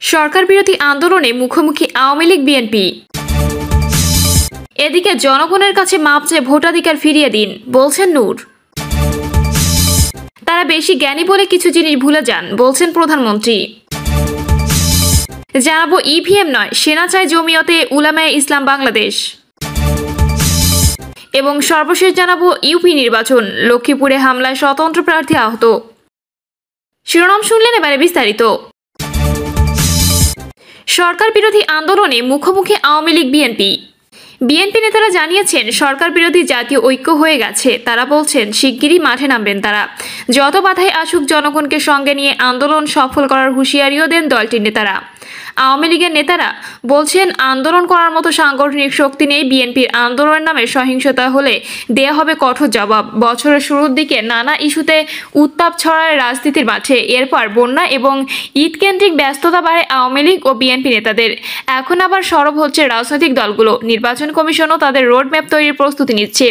সরকার বিরোধী আন্দোলনে মুখোমুখি আওয়ামী লীগ বিএনপি। এদিকে জনগণের কাছে মাপ চেয়ে ভোটাধিকার ফিরিয়ে দিন, বলছেন নূর। তারা বেশি জ্ঞানী বলে কিছু জিনিস ভুলে যান, বলছেন প্রধানমন্ত্রী। জানাব ইভিএম নয়, সেনা চায় জমিয়তে উলামায় ইসলাম বাংলাদেশ। এবং সর্বশেষ জানাব ইউপি নির্বাচন, লক্ষ্মীপুরে হামলায় স্বতন্ত্র প্রার্থী আহত। শিরোনাম শুনলেন এবারে বিস্তারিত। সরকার বিরোধী আন্দোলনে মুখোমুখি আওয়ামী লীগ বিএনপি। বিএনপি নেতারা জানিয়েছেন সরকার বিরোধী জাতীয় ঐক্য হয়ে গেছে। তারা বলছেন, শিগগিরই মাঠে নামবেন তারা। যত বাধায় আসুক, জনগণকে সঙ্গে নিয়ে আন্দোলন সফল করার হুঁশিয়ারিও দেন দলটির নেতারা। আওয়ামী লীগের নেতারা বলছেন, আন্দোলন করার মতো সাংগঠনিক শক্তি নেই, বিএনপির আন্দোলনের নামে সহিংসতা হলে দেয়া হবে কঠোর জবাব। বছরের শুরুর দিকে নানা ইস্যুতে উত্তাপ ছড়ায় রাজনীতির মাঠে। এরপর বন্যা এবং ঈদকেন্দ্রিক ব্যস্ততা বাড়ে আওয়ামী লীগ ও বিএনপি নেতাদের। এখন আবার সরব হচ্ছে রাজনৈতিক দলগুলো। নির্বাচন কমিশনও তাদের রোডম্যাপ তৈরির প্রস্তুতি নিচ্ছে।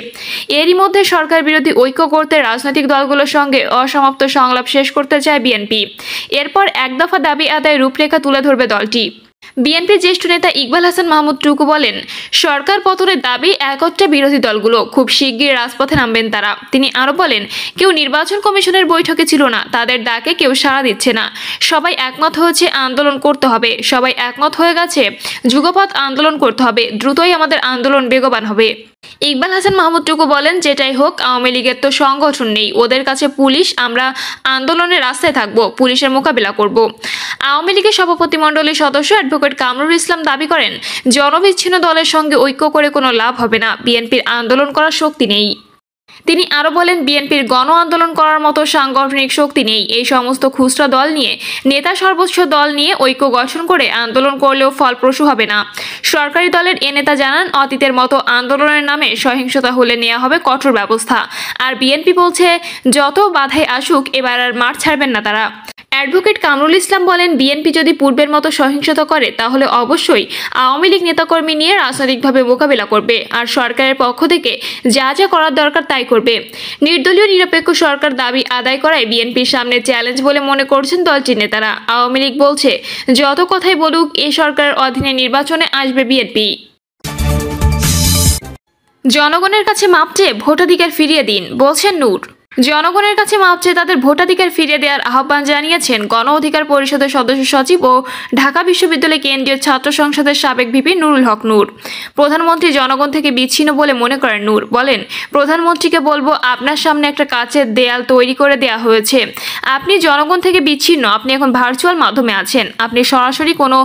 এরই মধ্যে সরকার বিরোধী ঐক্য করতে রাজনৈতিক দলগুলোর সঙ্গে অসমাপ্ত সংলাপ শেষ করতে চায় বিএনপি। এরপর এক দফা দাবি আদায় রূপরেখা তুলে ধরবে দলটি। বিএনপির জ্যেষ্ঠ নেতা ইকবাল হাসান মাহমুদ টুকু বলেন, সরকার পতনের দাবি একত্রে বিরোধী দলগুলো, খুব শিগগির রাজপথে নামবেন তারা। তিনি আরও বলেন, কেউ নির্বাচন কমিশনের বৈঠকে ছিল না, তাদের ডাকে কেউ সাড়া দিচ্ছে না। সবাই একমত হয়েছে, আন্দোলন করতে হবে। সবাই একমত হয়ে গেছে, যুগপথ আন্দোলন করতে হবে। দ্রুতই আমাদের আন্দোলন বেগবান হবে। ইকবাল হাসান মাহমুদটুকু বলেন, যেটাই হোক, আওয়ামী লীগের তো সংগঠন নেই। ওদের কাছে পুলিশ, আমরা আন্দোলনের রাস্তায় থাকব, পুলিশের মোকাবিলা করব। আওয়ামী লীগের সভাপতিমণ্ডলীর সদস্য অ্যাডভোকেট কামরুল ইসলাম দাবি করেন, জনবিচ্ছিন্ন দলের সঙ্গে ঐক্য করে কোনো লাভ হবে না। বিএনপির আন্দোলন করার শক্তি নেই। তিনি আরও বলেন, বিএনপির গণ আন্দোলন করার মতো সাংগঠনিক শক্তি নেই। এই সমস্ত খুচরা দল নিয়ে, নেতা সর্বোচ্চ দল নিয়ে ঐক্য গঠন করে আন্দোলন করলেও ফলপ্রসূ হবে না। সরকারি দলের এ নেতা জানান, অতীতের মতো আন্দোলনের নামে সহিংসতা হলে নেওয়া হবে কঠোর ব্যবস্থা। আর বিএনপি বলছে, যত বাধাই আসুক, এবার আর মাঠ ছাড়বেন না তারা। অ্যাডভোকেট কামরুল ইসলাম বলেন, বিএনপি যদি পূর্বের মতো সহিংসতা করে, তাহলে অবশ্যই আওয়ামী লীগ নেতাকর্মী নিয়ে রাজনৈতিকভাবে মোকাবিলা করবে। আর সরকারের পক্ষ থেকে যা যা করার দরকার তাই করবে। নির্দলীয় নিরপেক্ষ সরকার দাবি আদায় করায় বিএনপির সামনে চ্যালেঞ্জ বলে মনে করছেন দলটির নেতারা। আওয়ামী লীগ বলছে, যত কথাই বলুক, এ সরকারের অধীনে নির্বাচনে আসবে বিএনপি। জনগণের কাছে মাপ চেয়ে ভোটাধিকার ফিরিয়ে দিন, বলছেন নূর। জনগণের কাছে মাপ চেয়ে তাদের ভোটাধিকার ফিরিয়ে দেওয়ার আহ্বান জানিয়েছেন গণ অধিকার পরিষদের সদস্য সচিব ও ঢাকা বিশ্ববিদ্যালয় কেন্দ্রীয় ছাত্র সংসদের সাবেক ভিপি নুরুল হক নূর। প্রধানমন্ত্রী জনগণ থেকে বিচ্ছিন্ন বলে মনে করেন নূর। বলেন, প্রধানমন্ত্রীকে বলব আপনার সামনে একটা কাচের দেয়াল তৈরি করে দেয়া হয়েছে। আপনি জনগণ থেকে বিচ্ছিন্ন, আপনি এখন ভার্চুয়াল মাধ্যমে আছেন। আপনি সরাসরি কোনো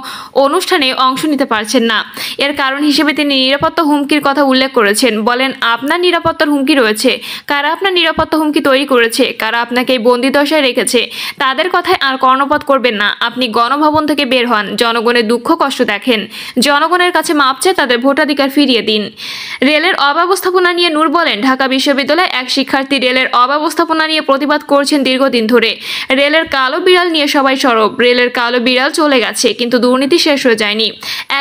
অনুষ্ঠানে অংশ নিতে পারছেন না। এর কারণ হিসেবে তিনি নিরাপত্তা হুমকির কথা উল্লেখ করেছেন। বলেন, আপনার নিরাপত্তার হুমকি রয়েছে। কারা আপনার নিরাপত্তা হুমকি তৈরি করেছে, কারা আপনাকে বন্দি দশায় রেখেছে, তাদের কথায় আর কর্ণপাত করবেন না। আপনি গণভবন থেকে বের হন জনগণের দুঃখ কষ্ট দেখেন। জনগণের কাছে মাপ চেয়ে তাদের ভোটাধিকার ফিরিয়ে দিন। রেলের অব্যবস্থাপনা নিয়ে নূর বলেন, ঢাকা বিশ্ববিদ্যালয়ে এক শিক্ষার্থী রেলের অব্যবস্থাপনা নিয়ে প্রতিবাদ করছেন দীর্ঘদিন ধরে। রেলের কালো বিড়াল নিয়ে সবাই সরব। রেলের কালো বিড়াল চলে গেছে, কিন্তু দুর্নীতি শেষ হয়ে যায়নি।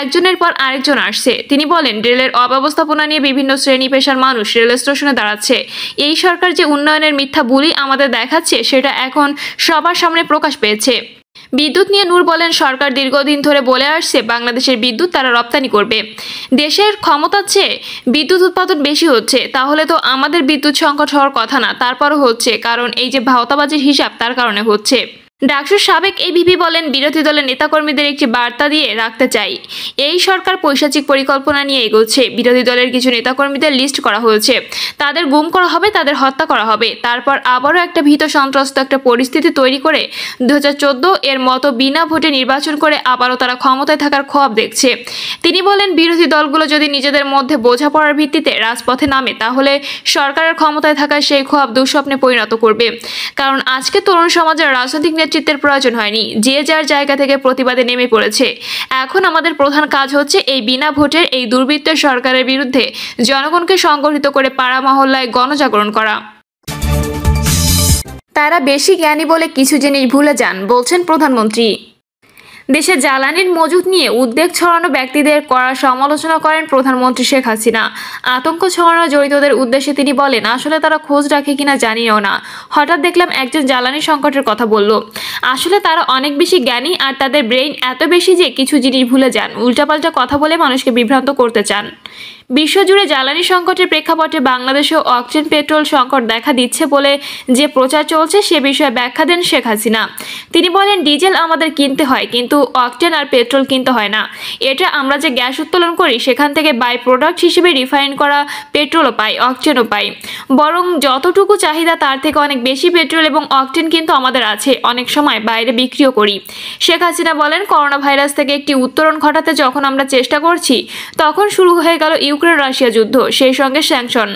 একজনের পর আরেকজন আসছে। তিনি বলেন, রেলের অব্যবস্থাপনা নিয়ে বিভিন্ন শ্রেণি পেশার মানুষ রেল স্টেশনে দাঁড়াচ্ছে। এই সরকার যে উন্নয়নের মিথ্যা বুলি আমাদের দেখাচ্ছে, সেটা এখন সবার সামনে প্রকাশ পেয়েছে। বিদ্যুৎ নিয়ে নূর বলেন, সরকার দীর্ঘদিন ধরে বলে আসছে, বাংলাদেশের বিদ্যুৎ তারা রপ্তানি করবে। দেশের ক্ষমতা চেয়ে বিদ্যুৎ উৎপাদন বেশি হচ্ছে, তাহলে তো আমাদের বিদ্যুৎ সংকট হওয়ার কথা না, তারপরও হচ্ছে, কারণ এই যে ভাওতাবাজির হিসাব, তার কারণে হচ্ছে। ডাকসুর সাবেক এবিপি বলেন, বিরোধী দলের নেতাকর্মীদের একটি বার্তা দিয়ে রাখতে চাই। এই সরকার পৈশাচিক পরিকল্পনা নিয়ে এগোচ্ছে। বিরোধী দলের কিছু নেতাকর্মীদের লিস্ট করা হয়েছে। তাদের গুম করা হবে, তাদের হত্যা করা হবে। তারপর আবারও একটা ভীত সন্ত্রস্ত একটা পরিস্থিতি তৈরি করে দু হাজার চোদ্দ এর মতো বিনা ভোটে নির্বাচন করে আবারও তারা ক্ষমতায় থাকার খোয়াব দেখছে। তিনি বলেন, বিরোধী দলগুলো যদি নিজেদের মধ্যে বোঝাপড়ার ভিত্তিতে রাজপথে নামে, তাহলে সরকারের ক্ষমতায় থাকার সেই খোয়াব দুঃস্বপ্নে পরিণত করবে। কারণ আজকে তরুণ সমাজের রাজনৈতিক নেতৃত্বের প্রয়োজন হয়নি। যে যার জায়গা থেকে প্রতিবাদে নেমে পড়েছে। এখন আমাদের প্রধান কাজ হচ্ছে এই বিনা ভোটের এই দুর্বৃত্ত সরকারের বিরুদ্ধে জনগণকে সংগঠিত করে পাড়া মহল্লায় গণজাগরণ করা। তারা বেশি জ্ঞানী বলে কিছু জিনিস ভুলে যান, বলছেন প্রধানমন্ত্রী। দেশে জ্বালানির মজুত নিয়ে উদ্বেগ ছড়ানো ব্যক্তিদের করা সমালোচনা করেন প্রধানমন্ত্রী শেখ হাসিনা। আতঙ্ক ছড়ানো জড়িতদের উদ্দেশ্যে তিনি বলেন, আসলে তারা খোঁজ রাখে কিনা জানিও না। হঠাৎ দেখলাম একজন জ্বালানি সংকটের কথা বলল। আসলে তারা অনেক বেশি জ্ঞানী আর তাদের ব্রেইন এত বেশি যে কিছু জিনিস ভুলে যান। উল্টাপাল্টা কথা বলে মানুষকে বিভ্রান্ত করতে চান। বিশ্বজুড়ে জ্বালানি সংকটের প্রেক্ষাপটে বাংলাদেশেও অক্সিজেন, পেট্রোল সংকট দেখা দিচ্ছে বলে যে প্রচার চলছে, সে বিষয়ে ব্যাখ্যা দেন শেখ হাসিনা। তিনি বলেন, ডিজেল আমাদের কিনতে হয়, কিন্তু অক্টেন আর পেট্রোল কিনতে হয় না। এটা আমরা যে গ্যাস উত্তোলন করি, সেখান থেকে বাই প্রোডাক্ট হিসেবে রিফাইন করা পেট্রোলও পাই অক্টেনও পাই। বরং যতটুকু চাহিদা, তার থেকে অনেক বেশি পেট্রোল এবং অক্টেন কিন্তু আমাদের আছে, অনেক সময় বাইরে বিক্রিও করি। শেখ হাসিনা বলেন, করোনা ভাইরাস থেকে একটি উত্তরণ ঘটাতে যখন আমরা চেষ্টা করছি, তখন শুরু হয়ে গেল ইউক্রেন রাশিয়া যুদ্ধ সেই সঙ্গে স্যাংশন।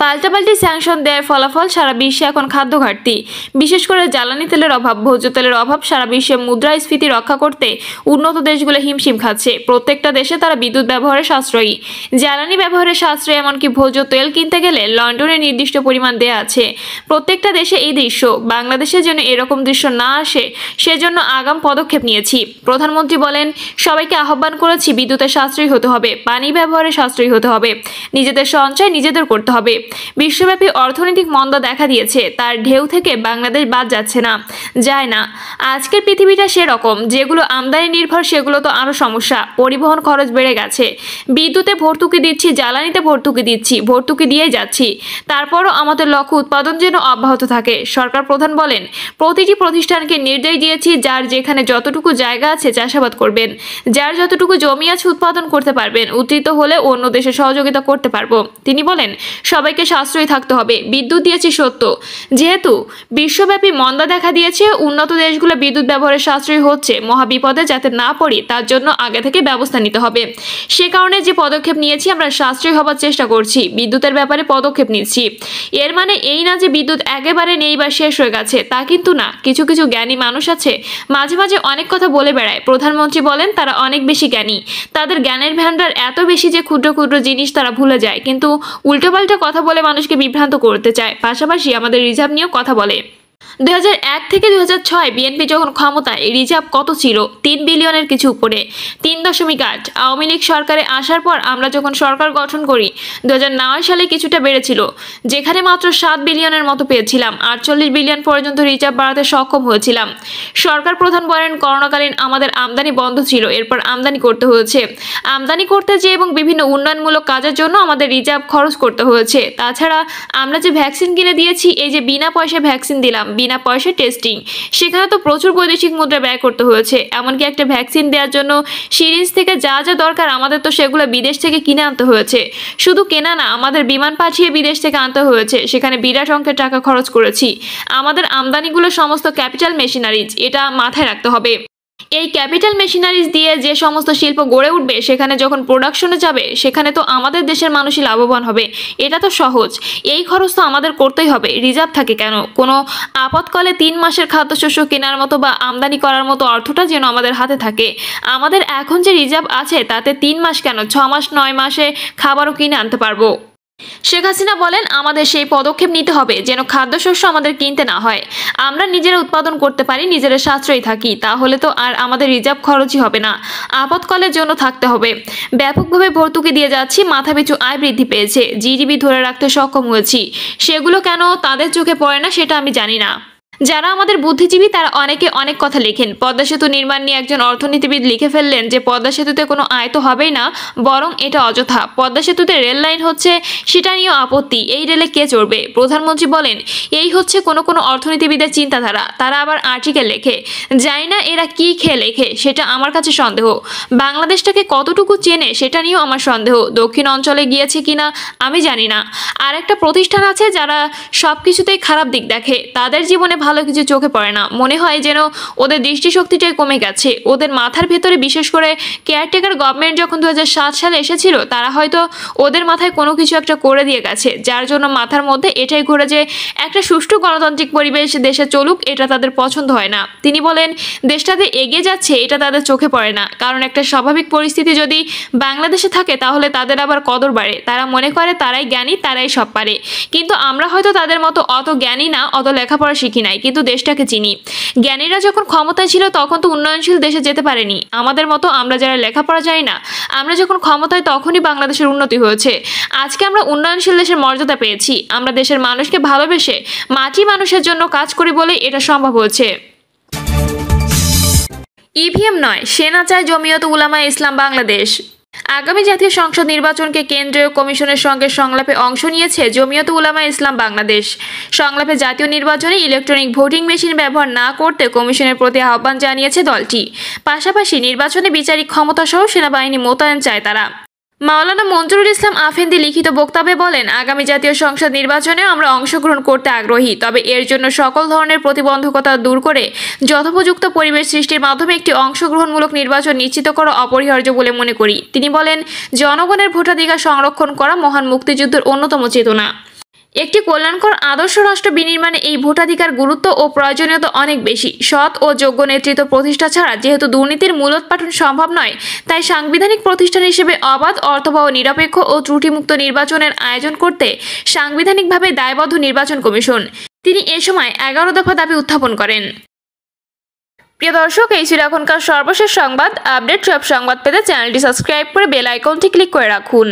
পাল্টাপাল্টি স্যাংশন দেওয়ার ফলাফল সারা বিশ্বে এখন খাদ্য ঘাটতি। বিশেষ করে জ্বালানি তেলের অভাব, ভোজ্য তেলের অভাব সারা বিশ্বে মুদ্রাস্ফীতি রক্ষা করতে উন্নত দেশগুলো হিমশিম খাচ্ছে। প্রত্যেকটা দেশে তারা বিদ্যুৎ ব্যবহারে সাশ্রয়ী। জ্বালানি ব্যবহারে সাশ্রয়ী এমনকি ভোজ্য তেল কিনতে গেলে লন্ডনে নির্দিষ্ট পরিমাণ দেয়া আছে। প্রত্যেকটা দেশে এই দৃশ্য। বাংলাদেশে যেন এরকম দৃশ্য না আসে, সেজন্য আগাম পদক্ষেপ নিয়েছি। প্রধানমন্ত্রী বলেন, সবাইকে আহ্বান করেছি বিদ্যুতের সাশ্রয়ী হতে হবে, পানি ব্যবহারে সাশ্রয়ী হতে হবে। নিজেদের সঞ্চয় নিজেদের করতে হবে হবে। বিশ্বব্যাপী অর্থনৈতিক মন্দা দেখা দিয়েছে। তার ঢেউ থেকে বাংলাদেশ বাদ যাচ্ছে না। যায় না। আজকের পৃথিবীটা সেরকম। যেগুলো আমদানি নির্ভর, সেগুলো তো আরও সমস্যা। পরিবহন খরচ বেড়ে গেছে। বিদ্যুতে ভর্তুকি দিচ্ছি, জ্বালানিতে ভর্তুকি দিচ্ছি, ভর্তুকি দিয়ে যাচ্ছি। তারপরও আমাদের লক্ষ্য উৎপাদন যেন অব্যাহত থাকে। সরকার প্রধান বলেন, প্রতিটি প্রতিষ্ঠানকে নির্দেশ দিয়েছি যার যেখানে যতটুকু জায়গা আছে চাষাবাদ করবেন। যার যতটুকু জমি আছে উৎপাদন করতে পারবেন। উদ্ধৃত হলে অন্য দেশে সহযোগিতা করতে পারব। তিনি বলেন সবাইকে সাশ্রয়ী থাকতে হবে। বিদ্যুৎ দিয়েছি সত্য। যেহেতু বিশ্বব্যাপী মন্দা দেখা দিয়েছে, উন্নত দেশগুলো বিদ্যুৎ ব্যবহারে সাশ্রয়ী হচ্ছে। মহাবিপদে যাতে না পড়ি, তার জন্য আগে থেকে ব্যবস্থা নিতে হবে। সে কারণে যে পদক্ষেপ নিয়েছি, আমরা সাশ্রয়ী হবার চেষ্টা করছি। বিদ্যুতের ব্যাপারে পদক্ষেপ নিচ্ছি। এর মানে এই না যে বিদ্যুৎ একেবারে নেই বা শেষ হয়ে গেছে, তা কিন্তু না। কিছু কিছু জ্ঞানী মানুষ আছে, মাঝে মাঝে অনেক কথা বলে বেড়ায়। প্রধানমন্ত্রী বলেন, তারা অনেক বেশি জ্ঞানী। তাদের জ্ঞানের ভান্ডার এত বেশি যে ক্ষুদ্র ক্ষুদ্র জিনিস তারা ভুলে যায়। কিন্তু উল্টোপাল্টা কথা বলে মানুষকে বিভ্রান্ত করতে চায়। পাশাপাশি আমাদের রিজার্ভ নিয়েও কথা বলে। এক থেকে দুই হাজার ছয় বিএনপি যখন ক্ষমতায়, রিজার্ভ কত ছিল? তিন বিলিয়নের কিছু উপরে। তিন দশমিক আট। আওয়ামী লীগ সরকারে আসার পর আমরা যখন সরকার গঠন করি দু হাজার নয় সালে কিছুটা বেড়েছিল। যেখানে মাত্র সাত বিলিয়নের মতো পেয়েছিলাম। আটচল্লিশ বিলিয়ন পর্যন্ত রিজার্ভ বাড়াতে সক্ষম হয়েছিলাম। সরকার প্রধান বলেন, করোনাকালীন আমাদের আমদানি বন্ধ ছিল। এরপর আমদানি করতে হয়েছে। আমদানি করতে যে এবং বিভিন্ন উন্নয়নমূলক কাজের জন্য আমাদের রিজার্ভ খরচ করতে হয়েছে। তাছাড়া আমরা যে ভ্যাকসিন কিনে দিয়েছি, এই যে বিনা পয়সায় ভ্যাকসিন দিলাম বিনা পয়সায় টেস্টিং সেখানে তো প্রচুর বৈদেশিক মুদ্রা ব্যয় করতে হয়েছে। এমনকি একটা ভ্যাকসিন দেওয়ার জন্য সিরিজ থেকে যা যা দরকার আমাদের তো সেগুলো বিদেশ থেকে কিনে আনতে হয়েছে। শুধু কেনা না, আমাদের বিমান পাঠিয়ে বিদেশ থেকে আনতে হয়েছে। সেখানে বিরাট অঙ্কের টাকা খরচ করেছি। আমাদের আমদানিগুলো সমস্ত ক্যাপিটাল মেশিনারিজ এটা মাথায় রাখতে হবে। এই ক্যাপিটাল মেশিনারিজ দিয়ে যে সমস্ত শিল্প গড়ে উঠবে, সেখানে যখন প্রোডাকশনে যাবে, সেখানে তো আমাদের দেশের মানুষই লাভবান হবে। এটা তো সহজ। এই খরচ তো আমাদের করতেই হবে। রিজার্ভ থাকে কেন? কোনো আপৎকালে তিন মাসের খাদ্যশস্য কেনার মতো বা আমদানি করার মতো অর্থটা যেন আমাদের হাতে থাকে। আমাদের এখন যে রিজার্ভ আছে, তাতে তিন মাস কেন? ছ মাস, নয় মাসে খাবারও কিনে আনতে পারব। শেখ হাসিনা বলেন, আমাদের সেই পদক্ষেপ নিতে হবে যেন খাদ্যশস্য আমাদের কিনতে না হয়। আমরা নিজেরা উৎপাদন করতে পারি, নিজেরা সাশ্রয়ী থাকি। তাহলে তো আর আমাদের রিজার্ভ খরচই হবে না। আপাতকালের জন্য থাকতে হবে। ব্যাপকভাবে ভর্তুকি দিয়ে যাচ্ছি, মাথাপিছু আয় বৃদ্ধি পেয়েছে। জিডিপি ধরে রাখতে সক্ষম হয়েছি। সেগুলো কেন তাদের চোখে পড়ে না, সেটা আমি জানি না। যারা আমাদের বুদ্ধিজীবী, তারা অনেকে অনেক কথা লেখেন। পদ্মা সেতু নির্মাণ নিয়ে একজন অর্থনীতিবিদ লিখে ফেললেন যে, পদ্মা সেতুতে কোনো আয় তো হবেই না, বরং এটা অযথা। পদ্মা সেতুতে রেল লাইন হচ্ছে, সেটা নিয়েও আপত্তি। এই রেলে কে চড়বে? প্রধানমন্ত্রী বলেন, এই হচ্ছে কোনো কোনো অর্থনীতিবিদের চিন্তাধারা। তারা আবার আর্টিকেল লেখে, জানি না এরা কি খেয়ে লেখে, সেটা আমার কাছে সন্দেহ। বাংলাদেশটাকে কতটুকু চেনে, সেটা নিয়েও আমার সন্দেহ। দক্ষিণ অঞ্চলে গিয়েছে কিনা আমি জানি না। আর একটা প্রতিষ্ঠান আছে যারা সব কিছুতেই খারাপ দিক দেখে। তাদের জীবনে ভালো কিছু চোখে পড়ে না। মনে হয় যেন ওদের দৃষ্টিশক্তিটাই কমে গেছে। ওদের মাথার ভেতরে বিশেষ করে কেয়ারটেকার গভর্নমেন্ট যখন দু হাজার সাত সালে এসেছিল, তারা হয়তো ওদের মাথায় কোনো কিছু একটা করে দিয়ে গেছে। যার জন্য মাথার মধ্যে এটাই ঘুরে যে একটা সুষ্ঠু গণতান্ত্রিক পরিবেশ দেশে চলুক, এটা তাদের পছন্দ হয় না। তিনি বলেন, দেশটাতে এগিয়ে যাচ্ছে, এটা তাদের চোখে পড়ে না। কারণ একটা স্বাভাবিক পরিস্থিতি যদি বাংলাদেশে থাকে, তাহলে তাদের আবার কদর বাড়ে। তারা মনে করে তারাই জ্ঞানী, তারাই সব পারে। কিন্তু আমরা হয়তো তাদের মতো অত জ্ঞানী না, অত লেখাপড়া শিখি নাই। নাই, কিন্তু দেশটাকে চিনি। জ্ঞানীরা যখন ক্ষমতায় ছিল, তখন তো উন্নয়নশীল দেশে যেতে পারেনি। আমাদের মতো আমরা যারা লেখাপড়া জানি না, আমরা যখন ক্ষমতায়, তখনই বাংলাদেশের উন্নতি হয়েছে। আজকে আমরা উন্নয়নশীল দেশের মর্যাদা পেয়েছি। আমরা দেশের মানুষকে ভালোবেসে মাটি মানুষের জন্য কাজ করি বলেই এটা সম্ভব হয়েছে। ইভিএম নয়, সেনা চায় জমিয়ত উলামা ইসলাম বাংলাদেশ। আগামী জাতীয় সংসদ নির্বাচনকে কেন্দ্রীয় কমিশনের সঙ্গে সংলাপে অংশ নিয়েছে জমিয়ত উলামা ইসলাম বাংলাদেশ। সংলাপে জাতীয় নির্বাচনে ইলেকট্রনিক ভোটিং মেশিন ব্যবহার না করতে কমিশনের প্রতি আহ্বান জানিয়েছে দলটি। পাশাপাশি নির্বাচনে বিচারিক ক্ষমতা সহ সেনাবাহিনী মোতায়েন চায় তারা। মাওলানা মঞ্জুরুল ইসলাম আফেন্দি লিখিত বক্তব্যে বলেন, আগামী জাতীয় সংসদ নির্বাচনে আমরা অংশগ্রহণ করতে আগ্রহী, তবে এর জন্য সকল ধরনের প্রতিবন্ধকতা দূর করে যথোপযুক্ত পরিবেশ সৃষ্টির মাধ্যমে একটি অংশগ্রহণমূলক নির্বাচন নিশ্চিত করা অপরিহার্য বলে মনে করি। তিনি বলেন, জনগণের ভোটাধিকার সংরক্ষণ করা মহান মুক্তিযুদ্ধের অন্যতম চেতনা। একটি কল্যাণকর আদর্শ রাষ্ট্র বিনির্মাণে এই ভোটাধিকার গুরুত্ব ও প্রয়োজনীয়তা অনেক বেশি। সৎ ও যোগ্য নেতৃত্ব প্রতিষ্ঠা ছাড়া যেহেতু দুর্নীতির মূলোৎপাটন সম্ভব নয়, তাই সাংবিধানিক প্রতিষ্ঠান হিসেবে অবাধ, অর্থবহ, নিরপেক্ষ ও ত্রুটিমুক্ত নির্বাচনের আয়োজন করতে সাংবিধানিকভাবে দায়বদ্ধ নির্বাচন কমিশন। তিনি এ সময় এগারো দফা দাবি উত্থাপন করেন। প্রিয় দর্শক, এই ছিল এখনকার সর্বশেষ সংবাদ। আপডেট সব সংবাদ পেতে চ্যানেলটি সাবস্ক্রাইব করে বেল আইকনটি ক্লিক করে রাখুন।